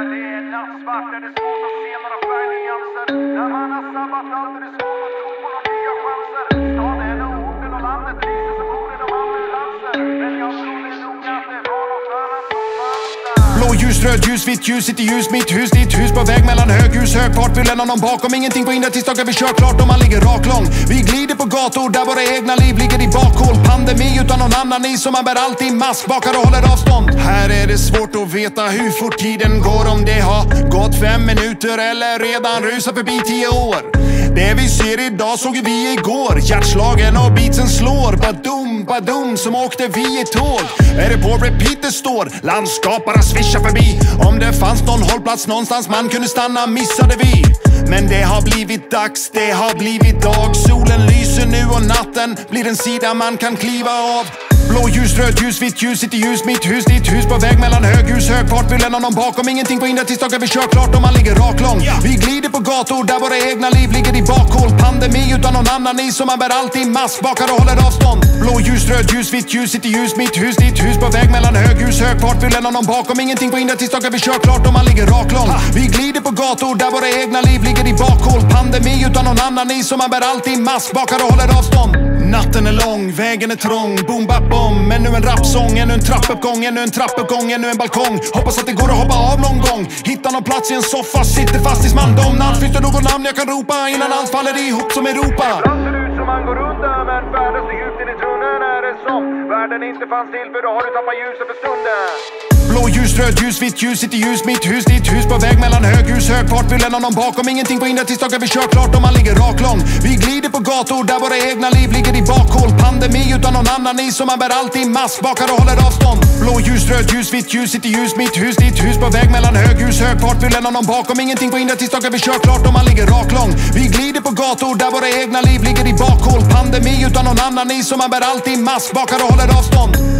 När det är nattsvart är det svårt att se några färgnyanser? När man har sabbat allt är det svårt att tro på några nya chanser. Staden och orten och landet lyser som ambulanser. Men jag trodde nog att det var något annat som fanns där. Röd ljus, vitt ljus, sitter ljus, mitt hus, ditt hus på väg mellan höghus, hög fart, vill lämna någon bakom, ingenting på hindra tills dagen vi kör klart och man ligger rak lång. Vi glider på gator där våra egna liv ligger i bakhåll pandemi utan någon annan i som man bär alltid mask, bakar och håller avstånd. Här är det svårt att veta hur fort tiden går, om det har gått fem minuter eller redan rusat förbi tio år. Det vi ser idag såg vi igår, hjärtslagen och beatsen slår, badum, badum som åkte vi i tåg. Är det på repeat det står, landskap bara svischar förbi. Om fanns någon hållplats någonstans man kunde stanna missade vi. Men det har blivit dags, det har blivit dag. Solen lyser nu och natten blir en sida man kan kliva av. Blå ljus, röd ljus, vitt ljus, sitt i ljus, mitt hus, ditt hus på väg mellan höghus, hög fart, vill lämna någon bakom, ingenting på hindra tills vi kör klart och man ligger rak lång. Vi glider på gator där våra egna liv ligger i bakhål, pandemi utan någon annan i som man bär alltid mask, bakar och håller avstånd. Blå ljus, röd ljus, vitt ljus, sitt i ljus, mitt hus, ditt hus på väg mellan höghus, hög fart, vill lämna någon bakom, ingenting på hindra tills vi kör klart och man ligger rak lång. På gator där våra egna liv ligger i bakhåll. Pandemi utan någon annan i som man bär alltid mask, bakar och håller avstånd. Natten är lång, vägen är trång, boom bap bom. Ännu en rapsång, ännu en trappuppgång, ännu en trappuppgång, ännu en balkong. Hoppas att det går att hoppa av någon gång. Hitta någon plats i en soffa, sitter fast tills man. Domnar Finns det något namn jag kan ropa innan allt faller ihop som Europa? Ibland ser det ut som man går under men färdas så djupt in i tunneln är det som världen inte fanns till. För då har du tappat ljuset för stunden. Rödljus, röd ljus, vitt ljus, sitt i ljus, mitt hus, ditt hus på väg mellan höghus, hög fart, vill lämna någon bakom, ingenting på inre tisdagar, vi kör klart om man ligger rak lång. Vi glider på gator där våra egna liv ligger i bakhåll. pandemi utan någon annan i som man bär alltid mask, bakar och håller avstånd. Blå ljus, röd ljus, vitt ljus, sitt i ljus, mitt hus, ditt hus på väg mellan höghus, hög fart, vill lämna någon bakom, ingenting på inre tisdagar, vi kör klart om man ligger rak lång. Vi glider på gator där våra egna liv ligger i bakhåll. pandemi utan någon annan i som man bär alltid mask, bakar och håller avstånd.